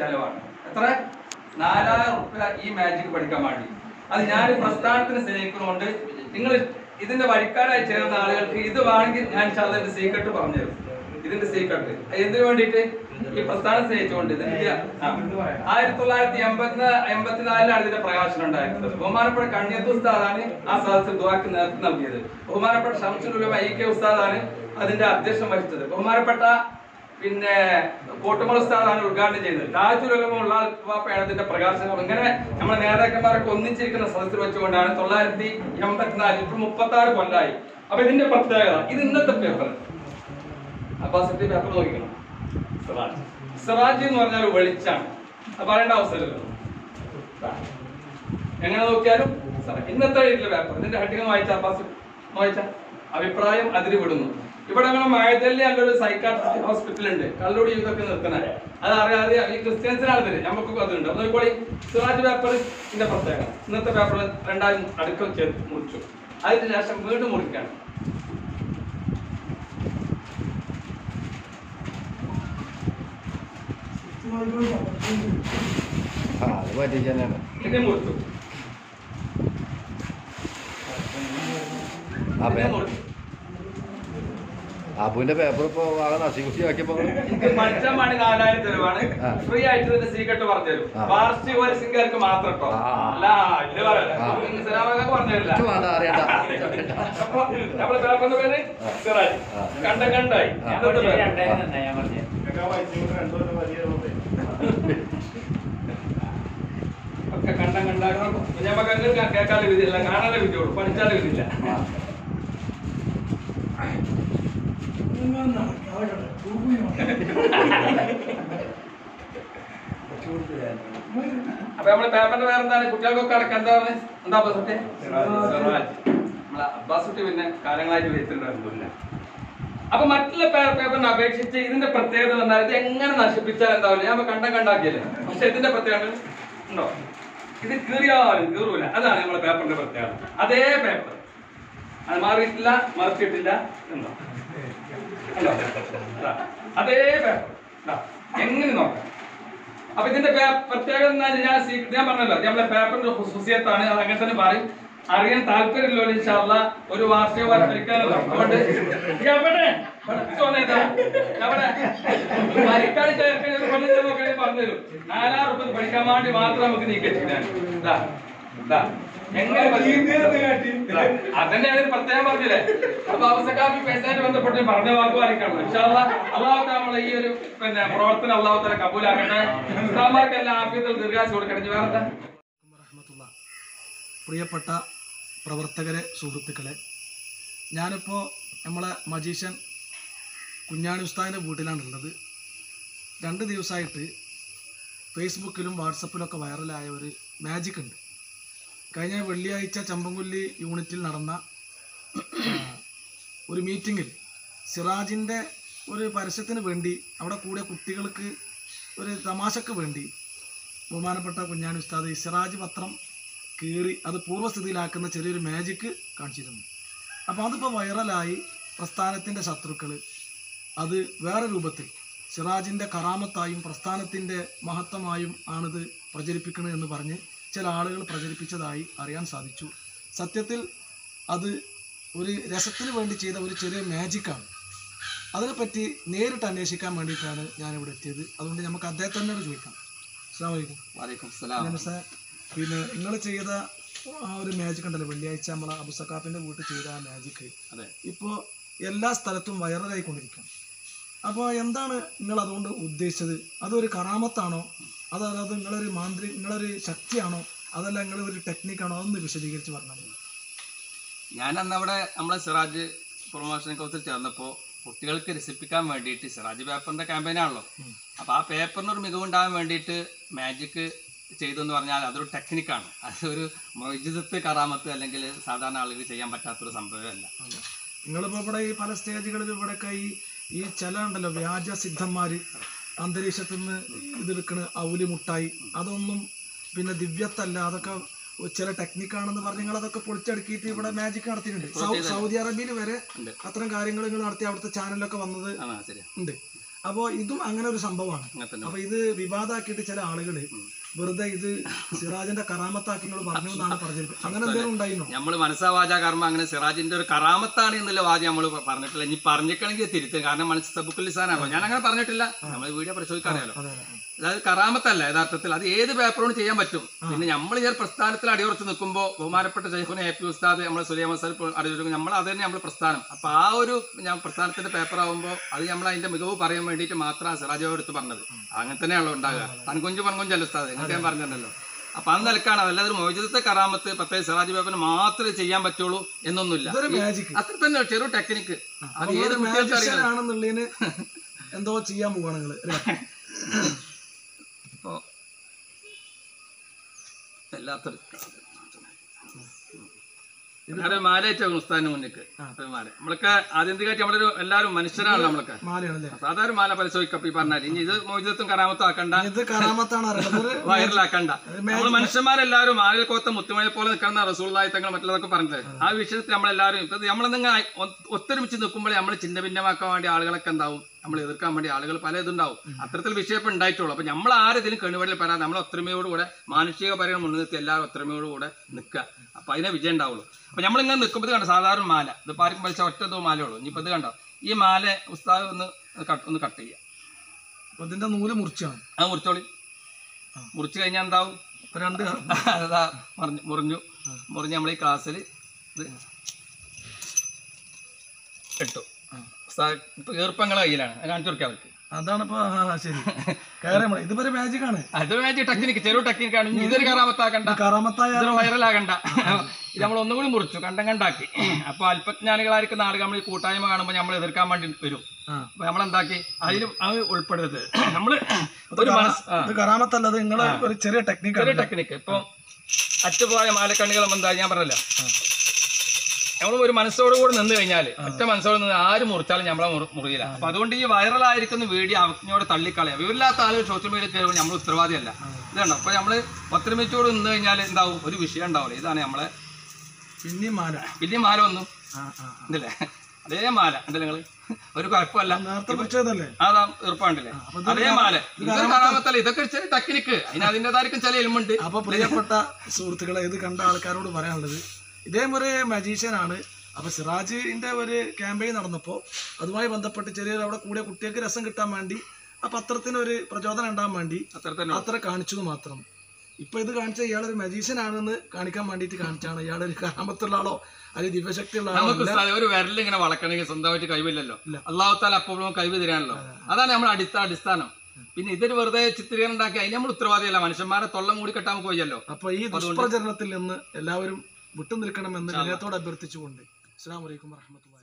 ചെലവാണ് എത്ര? നാലായിരം റുപ്യ ഈ മാജിക് പഠിക്കാൻ വേണ്ടി. അത് ഞാൻ പ്രസ്ഥാനത്തിന് സ്നേഹിക്കുന്നതുകൊണ്ട് നിങ്ങൾ ഇതിന്റെ വഴിക്കാരായി ചേർന്ന ആളുകൾക്ക് ഇത് വേണമെങ്കിൽ ഞാൻ അതിന്റെ സീക്രട്ട് പറഞ്ഞുതരും ഇതിന്റെ സീക്രട്ട് എന്തിനു വേണ്ടിയിട്ട്? ഈ പ്രസ്ഥാനം സ്നേഹിച്ചുകൊണ്ട്. ആയിരത്തി തൊള്ളായിരത്തി എൺപത്തി എൺപത്തിനാലിലാണ് ഇതിന്റെ പ്രകാശനം ഉണ്ടായിരുന്നത്. ബഹുമാനപ്പെട്ട കണ്ണിയത്ത് ഉസ്താദാണ് ആ സദസ്സിൽ ദുവാക്ക് നേതൃത്വം നൽകിയത്. ബഹുമാനപ്പെട്ട ഷംസുൽ ഉലമ ഇ കെ ഉസ്താദാണ് അതിന്റെ അധ്യക്ഷം വഹിച്ചത്. ബഹുമാനപ്പെട്ട പിന്നെ കോട്ടുമൽ സ്ഥാനം ഉദ്ഘാടനം ചെയ്തത്. താജുൽ ഉലമ ഉള്ള വാപ്പയാണ് പ്രകാശനം ഇങ്ങനെ നമ്മുടെ നേതാക്കന്മാരൊക്കെ ഒന്നിച്ചിരിക്കുന്ന സദസ്സിൽ വെച്ചുകൊണ്ടാണ് തൊള്ളായിരത്തി എൺപത്തിനാല് ഇപ്പൊ മുപ്പത്തി ആറ് കൊല്ലായി. അപ്പൊ ഇതിന്റെ പ്രത്യേകത ഇത് ഇന്നത്തെ പേപ്പർ അപ്പാസിറ്റി പേപ്പർ നോക്കിക്കണം. സിറാജ്. സിറാജ് എന്ന് പറഞ്ഞാൽ വെളിച്ചാണ് പറയേണ്ട അവസരമില്ല. എങ്ങനെ നോക്കിയാലും. ഇന്നത്തെ പേപ്പർ ഇതിന്റെ ഹട്ടികം വായിച്ച അപ്പാസ് വായിച്ച? അഭിപ്രായം അതിര് വിടുന്നു. ഇവിടെ അങ്ങനെ മഴതല്ലി നല്ലൊരു സൈക്കാട്രിസ്റ്റ് ഹോസ്പിറ്റൽ ഉണ്ട്. കള്ളൂടി ഇതൊക്കെ നിർത്തണേ. അത് അറിയാതെ ഈ ക്രിസ്ത്യൻസിനാണ് ഇതിന് നമുക്ക് അതുണ്ട്. അത് നോക്കിക്കോളി. സിറാജ് പേപ്പർ ഇതിന്റെ പ്രത്യേകത. ഇന്നത്തെ പേപ്പർ രണ്ടായിരം അടുക്ക ചേർത്ത് മുറിച്ചു. അതിന് ശേഷം വീണ്ടും മുറിക്കാണ്. ആ അത് പറ്റിച്ച് തന്നെയാണ്. ഇത് മുറിച്ചു. ആ പേ മുറിച്ചു. അബുവിന്റെ പേപ്പർ ഇപ്പൊ ആകെ നശികുഷി ആക്കിയപ്പോ എനിക്ക് പഠിച്ചാൽ മണി നാലായിരം തരുവാണ്. ഫ്രീ ആയിട്ട് സീക്രട്ട്. വാർഷിക മാത്രം കേട്ടോ. അല്ല ഇത് പറയല്ല ആ. സലാമൊക്കെ പറഞ്ഞു തരില്ല ഇത് വേണ്ട അറിയണ്ട. അപ്പൊ നമ്മളെ പേപ്പറിന്റെ പേര്? സിറാജ്. ആ. കണ്ട കണ്ടായി. ഒക്കെ കണ്ട കണ്ടാകണം നമുക്ക് അങ്ങനെ കേൾക്കാനുള്ള വിധിയില്ല കാണാനുള്ള വിധിയുള്ളൂ പഠിച്ചാലും വിധിയില്ല ആ. അപ്പൊ നമ്മളെ പേപ്പറിന്റെ പേരെന്താണ് കുട്ടികൾക്കൊക്കെ അടക്കം എന്താ പറഞ്ഞത് എന്താ അപ്പൊ നമ്മളെ അബ്ബാസ് കുട്ടി പിന്നെ കാലങ്ങളായിട്ട് വരുത്തിണ്ടായിരുന്നില്ല അപ്പൊ മറ്റുള്ള പേപ്പറിനെ അപേക്ഷിച്ച് ഇതിന്റെ പ്രത്യേകത എന്താ? ഇത് എങ്ങനെ നശിപ്പിച്ചാൽ എന്താവില്ല ഞാൻ കണ്ട കണ്ടാക്കിയല്ലേ? പക്ഷെ ഇതിന്റെ പ്രത്യേകത ഉണ്ടോ? ഇത് കീറിയാലും കീറൂല. അതാണ് നമ്മളെ പേപ്പറിന്റെ പ്രത്യേകത. അതേ പേപ്പർ. അത് മാറിയിട്ടില്ല മറിച്ചിട്ടില്ല ഉണ്ടോ? ദാ, അതേ പേപ്പർ എങ്ങനെ നോക്കാം? അപ്പൊ ഇതിന്റെ പ്രത്യേകത എന്നാൽ ഞാൻ ഞാൻ പറഞ്ഞല്ലോ നമ്മുടെ പേപ്പറിന്റെ ഹുസൂസിയത്താണ് അങ്ങനെ തന്നെ പറയും. അറിയാൻ താല്പര്യമില്ലോ ഇൻഷാല്ല ഒരു വാർഷിക വരക്കാനല്ലോ അതുകൊണ്ട് മരിക്കാൻ ചേർക്കാൻ പഠിക്കാൻ വേണ്ടി മാത്രം നമുക്ക് നീക്കിച്ചിട്ടാണ് പ്രത്യേകം പറഞ്ഞില്ലേ? അപ്പൊ അവസക്കാഫി പൈസയായിട്ട് ബന്ധപ്പെട്ട് പറഞ്ഞ വാക്ക് ഇൻഷാല്ല നമ്മളെ ഈ ഒരു പിന്നെ പ്രവർത്തനം ദീർഘാശ കൊടുക്കട്ടെ. പ്രിയപ്പെട്ട പ്രവർത്തകരെ സുഹൃത്തുക്കളെ ഞാനിപ്പോൾ നമ്മളെ മജീഷ്യൻ കുഞ്ഞാണി വീട്ടിലാണ് വീട്ടിലാണുള്ളത്. രണ്ട് ദിവസമായിട്ട് ഫേസ്ബുക്കിലും വാട്സപ്പിലൊക്കെ വൈറലായ ഒരു മാജിക് ഉണ്ട്. കഴിഞ്ഞ വെള്ളിയാഴ്ച ചമ്പൻകൊല്ലി യൂണിറ്റിൽ നടന്ന ഒരു മീറ്റിങ്ങിൽ സിറാജിന്റെ ഒരു പരസ്യത്തിന് വേണ്ടി അവിടെ കൂടിയ കുട്ടികൾക്ക് ഒരു തമാശക്ക് വേണ്ടി ബഹുമാനപ്പെട്ട കുഞ്ഞാണി ഉസ്താദ് ഈ സിറാജ് പത്രം കീറി അത് പൂർവസ്ഥിതിയിലാക്കുന്ന ചെറിയൊരു മാജിക്ക് കാണിച്ചിരുന്നു. അപ്പോൾ അതിപ്പോൾ വൈറലായി പ്രസ്ഥാനത്തിന്റെ ശത്രുക്കൾ അത് വേറെ രൂപത്തിൽ സിറാജിന്റെ കറാമത്തായും പ്രസ്ഥാനത്തിന്റെ മഹത്വമായും ആണിത് പ്രചരിപ്പിക്കുന്നത് എന്ന് പറഞ്ഞ് ചില ആളുകൾ പ്രചരിപ്പിച്ചതായി അറിയാൻ സാധിച്ചു. സത്യത്തിൽ അത് ഒരു രസത്തിന് വേണ്ടി ചെയ്ത ഒരു ചെറിയ മാജിക്കാണ് അതിനെപ്പറ്റി നേരിട്ട് അന്വേഷിക്കാൻ വേണ്ടിയിട്ടാണ് ഞാനിവിടെ എത്തിയത്. അതുകൊണ്ട് നമുക്ക് അദ്ദേഹത്തെ തന്നെ ചോദിക്കാം. വലൈക്കും സാർ പിന്നെ നിങ്ങൾ ചെയ്ത ആ ഒരു മാജിക് ഉണ്ടല്ലോ വെള്ളിയാഴ്ച നമ്മൾ അബുസക്കാപ്പിന്റെ വീട്ടിൽ ചെയ്ത ആ മാജിക് അതെ. ഇപ്പോൾ എല്ലാ സ്ഥലത്തും വൈറലായിക്കൊണ്ടിരിക്കുകയാണ്. അപ്പോൾ എന്താണ് നിങ്ങൾ അതുകൊണ്ട് ഉദ്ദേശിച്ചത്? അതൊരു കറാമത്താണോ? അതോ അത് നിങ്ങളൊരു മാന്ത്രി നിങ്ങളൊരു ശക്തിയാണോ? അതല്ല നിങ്ങൾ ഒരു ടെക്നിക്കാണോ അതൊന്ന് വിശദീകരിച്ച് പറഞ്ഞാൽ മതി. ഞാൻ അന്ന് അവിടെ നമ്മളെ സിറാജ് പ്രൊമോഷൻ കൗൺസിൽ ചേർന്നപ്പോൾ കുട്ടികൾക്ക് രസിപ്പിക്കാൻ വേണ്ടിയിട്ട് സിറാജ് പേപ്പറിന്റെ ക്യാമ്പയിനാണല്ലോ അപ്പോൾ ആ പേപ്പറിന് ഒരു മികവുണ്ടാകാൻ വേണ്ടിയിട്ട് മാജിക് ചെയ്തു എന്ന് പറഞ്ഞാൽ അതൊരു ടെക്നിക്കാണ് അതൊരു മൊയ്ജിദത്ത് കറാമത്ത് അല്ലെങ്കിൽ സാധാരണ ആളുകൾ ചെയ്യാൻ പറ്റാത്തൊരു സംഭവമല്ല. നിങ്ങളിപ്പോൾ ഇവിടെ ഈ പല സ്റ്റേജുകളിൽ ഇവിടെയൊക്കെ ഈ ഈ ചില ഉണ്ടല്ലോ വ്യാജ സിദ്ധന്മാർ അന്തരീക്ഷത്തിൽ നിന്ന് ഇതെടുക്കണ അവലി മുട്ടായി അതൊന്നും പിന്നെ ദിവ്യത്തല്ല അതൊക്കെ ചില ടെക്നിക്കാണെന്ന് പറഞ്ഞ് നിങ്ങൾ അതൊക്കെ പൊളിച്ചടുക്കിയിട്ട് ഇവിടെ മാജിക് നടത്തിയിട്ടുണ്ട്. സൗദി അറേബ്യയിൽ വരെ. അത്തരം കാര്യങ്ങൾ നിങ്ങൾ നടത്തി. അവിടുത്തെ ചാനലൊക്കെ വന്നത് ഉണ്ട്. അപ്പോ ഇതും അങ്ങനെ ഒരു സംഭവമാണ്. അപ്പൊ ഇത് വിവാദമാക്കിയിട്ട് ചില ആളുകൾ വെറുതെ ഇത് സിറാജിന്റെ കറാമത്താക്കി പറഞ്ഞു എന്നാണ് പറഞ്ഞത്. അങ്ങനെ എന്തെങ്കിലും ഉണ്ടായിരുന്നു? നമ്മൾ മനസ്സാവാച കർമ്മ അങ്ങനെ സിറാജിന്റെ ഒരു കറാമത്താണ് എന്നുള്ള വാചകം നമ്മൾ പറഞ്ഞിട്ടില്ല. ഇനി പറഞ്ഞിക്കണമെങ്കിൽ തിരുത്തും. കാരണം മനസ്സ് സബുക്കുലിസാനാണോ ഞാൻ അങ്ങനെ പറഞ്ഞിട്ടില്ല. നമ്മൾ വീഡിയോ പരിശോധിക്കാറിയാലോ. അതായത് കറാമത്തല്ല യഥാർത്ഥത്തിൽ അത് ഏത് പേപ്പറോട് ചെയ്യാൻ പറ്റും. പിന്നെ നമ്മൾ ഈ ഒരു പ്രസ്ഥാനത്തിൽ അടിയുറച്ച് നിൽക്കുമ്പോൾ ബഹുമാനപ്പെട്ട ഷെയ്ഖുന എ പി ഉസ്താദ് നമ്മൾ സുലൈമ സാർ അടിയുറക്കും നമ്മൾ അത് തന്നെ നമ്മൾ പ്രസ്ഥാനം. അപ്പൊ ആ ഒരു ഞാൻ പ്രസ്ഥാനത്തിന്റെ പേപ്പർ ആകുമ്പോൾ അത് നമ്മൾ അതിന്റെ മികവ് പറയാൻ വേണ്ടിയിട്ട് മാത്രമാണ് സിറാജോ എടുത്ത് പറഞ്ഞത്. അങ്ങനെ തന്നെയാണല്ലോ ഉണ്ടാകുക. തൻകുഞ്ചു പൻകുഞ്ചല്ല ഉസ്താദ്? എന്നൊക്കെ ഞാൻ പറഞ്ഞിട്ടുണ്ടല്ലോ. അപ്പൊ അത് നിലക്കാണ്. അതല്ലാതെ ഒരു മോചിതത്തെ കറാമത്ത് പത്തേ സിറാജ് പേപ്പറിന് മാത്രമേ ചെയ്യാൻ പറ്റുള്ളൂ എന്നൊന്നുമില്ല. അത്ര തന്നെ ചെറു ടെക്നിക്ക് അത് ഏത് ആണെന്നുള്ളതിന് എന്തോ ചെയ്യാൻ പോവാണ് നിങ്ങൾ അല്ലേ? ഇപ്പോ വല്ലാത്തൊരു ഞാനൊരു മാലയറ്റ ഉസ്താദിന് മുന്നിക്ക് മാല. നമ്മളൊക്കെ ആദ്യന്തികമായിട്ട് നമ്മളൊരു എല്ലാവരും മനുഷ്യരാണ് നമ്മളൊക്കെ. സാധാരണ മാല പരിശോധിക്കപ്പോ ഈ പറഞ്ഞാൽ ഇനി ഇത് മോചിതത്വം അറിയുന്നത് വൈറലാക്കണ്ട. നമ്മൾ മനുഷ്യന്മാരെല്ലാവരും മാലിൽ കോത്ത മുത്തുമഴ പോലെ നിൽക്കുന്ന റസൂളായി തങ്ങൾ മറ്റുള്ളതൊക്കെ പറഞ്ഞത് ആ. വിഷയത്തിൽ നമ്മളെല്ലാവരും ഇപ്പൊ നമ്മളെന്തെങ്കിലും ഒത്തൊരുമിച്ച് നിൽക്കുമ്പോഴേ നമ്മൾ ചിന്ന ഭിന്നമാക്കാൻ വേണ്ടി ആളുകളൊക്കെ ഉണ്ടാവും നമ്മൾ എതിർക്കാൻ വേണ്ടി ആളുകൾ പല ഇതുണ്ടാവും. അത്തരത്തിൽ വിഷയപ്പം ഉണ്ടായിട്ടുള്ളൂ. അപ്പൊ നമ്മൾ ആരെതിലും കണ്ണുവടിയിൽ പറയാം നമ്മൾ ഒത്തൊരുമയോടുകൂടെ മാനുഷിക പരിഗണന മുൻനിർത്തി എല്ലാവരും ഒത്തൊരുമയോടുകൂടെ നിൽക്കുക. അപ്പൊ അതിനെ വിജയം ഉണ്ടാവുള്ളൂ. അപ്പൊ നമ്മളിങ്ങനെ നിൽക്കുമ്പോൾ ഇത് കണ്ടോ? സാധാരണ മാല. ഇത് പാരിക്കും പലിച്ച ഒറ്റ ഇതോ മാലയുള്ളൂ. ഉള്ളൂ ഇനിയിപ്പോ ഇത് കണ്ടോ? ഈ മാല ഉസ്താദ് ഒന്ന് കട്ട് ഒന്ന് കട്ട് ചെയ്യുക അപ്പൊ ഇതിന്റെ നൂൽ മുറിച്ചാണ്. ആ മുറിച്ചോളി. മുറിച്ച് കഴിഞ്ഞാൽ എന്താവും? രണ്ട് അതാ മറിഞ്ഞു മുറിഞ്ഞു. മുറിഞ്ഞ് നമ്മൾ ഈ ക്ലാസ്സിൽ ഇത് ഇട്ടു. ഈർപ്പങ്ങളെ കയ്യിലാണ്. കാണിച്ചു കൊടുക്കാം അവർക്ക്. അതാണ് ഇപ്പൊ ആ, ആ, ശരി. കയറി ഇതൊരു മാജിക് ആണ്. അത് മാജിക് ടെക്നിക്ക് ചെറു ടെക്നിക്ക് ആണ്. ഇതൊരു കറാമത്താക്കണ്ട. കറാമത്തായ വൈറലാകണ്ട ഇത് നമ്മൾ ഒന്നുകൂടി മുറിച്ചു. കണ്ടം കണ്ടാക്കി അപ്പൊ അല്പജ്ഞാനികളായിരിക്കുന്ന ആളുകൾ നമ്മൾ ഈ കൂട്ടായ്മ കാണുമ്പോൾ നമ്മൾ എതിർക്കാൻ വേണ്ടി വരും. അപ്പൊ നമ്മൾ എന്താക്കി? അതിൽ അത് ഉൾപ്പെടരുത് നമ്മൾ ഒരു മനസ്സ് ആ. ഇത് കറാമത്തല്ല അത് നിങ്ങളെ ഒരു ചെറിയ ടെക്നിക്ക് ചെറിയ ടെക്നിക്ക് ഇപ്പൊ അറ്റുപോയ മാലക്കണ്ണികൾ എന്താ ഞാൻ പറഞ്ഞല്ലോ. നമ്മൾ ഒരു മനസ്സോട് കൂടി നിന്ന് കഴിഞ്ഞാൽ ഒറ്റ മനസ്സോട് നിന്ന് ആര് മുറിച്ചാലും നമ്മളെ മുറി- മുറിയില്ല. അപ്പൊ അതുകൊണ്ട് ഈ വൈറലായിരിക്കുന്ന വീഡിയോ അവജ്ഞയോട് തള്ളിക്കളയാം. വിവരില്ലാത്ത ആളുകൾ സോഷ്യൽ മീഡിയ കയറുമ്പോൾ നമ്മൾ ഉത്തരവാദിയല്ല. ഇതാണ്? അപ്പൊ നമ്മൾ ഒത്തൊരുമിച്ചോട് നിന്ന് കഴിഞ്ഞാൽ എന്താവും? ഒരു വിഷയം ഉണ്ടാവില്ല. ഇതാണ് നമ്മളെ പിന്നെ മാല. പിന്നെ മാല വന്നു. അതല്ലേ. ഇതല്ലേ? അതേ മാല. ഉണ്ടല്ലേ നിങ്ങൾ? ഒരു കുഴപ്പമല്ല. അതാ എളുപ്പമുണ്ടല്ലേ അതേ മാല. കാണാമത്തല്ല ഇതൊക്കെ ചെറിയ ടെക്നിക്ക് അതിന് അതിന്റെതായിരിക്കും ചില എൽമുണ്ട് അപ്പൊ പ്രിയപ്പെട്ട സുഹൃത്തുക്കളെ ഇത് കണ്ട ആൾക്കാരോട് പറയാനുള്ളത് ഇദ്ദേഹം ഒരു മജീഷ്യനാണ് അപ്പൊ സിറാജിന്റെ ഒരു ക്യാമ്പയിൻ നടന്നപ്പോൾ അതുമായി ബന്ധപ്പെട്ട് ചെറിയൊരു അവിടെ കൂടിയ കുട്ടികൾക്ക് രസം കിട്ടാൻ വേണ്ടി ആ പത്രത്തിന് ഒരു പ്രചോദനം ഉണ്ടാകാൻ വേണ്ടി അത്ര കാണിച്ചത് മാത്രം. ഇപ്പൊ ഇത് കാണിച്ച ഇയാളൊരു മജീഷ്യൻ ആണെന്ന് കാണിക്കാൻ വേണ്ടിയിട്ട് കാണിച്ചാണ്. ഇയാളൊരു കാമത്തുള്ള ആളോ അല്ലെങ്കിൽ ദിവ്യശക്തിയുള്ള ആളോ അല്ല. ഒരു വിരൽ ഇങ്ങനെ വളക്കണമെങ്കിൽ സ്വന്തമായിട്ട് കഴിവില്ലല്ലോ. അള്ളാഹുത്താൽ അപ്പോഴും കഴിവ് തരാണല്ലോ. അതാണ് നമ്മുടെ അടിസ്ഥാന അടിസ്ഥാനം. പിന്നെ ഇതൊരു വെറുതെ ചിത്രീകരണം ഉണ്ടാക്കി അതിന് നമ്മൾ ഉത്തരവാദിയല്ല. മനുഷ്യന്മാരെ തൊള്ള കൂടി കെട്ടാൻ പോയല്ലോ അപ്പൊ ഈ ദുഷ്പ്രചരണത്തിൽ നിന്ന് എല്ലാവരും വിട്ടുനിൽക്കണമെന്ന് വിനയത്തോട് അഭ്യർത്ഥിച്ചുകൊണ്ട് അസ്സാം വലൈക്കും വാഹമത്തുള്ള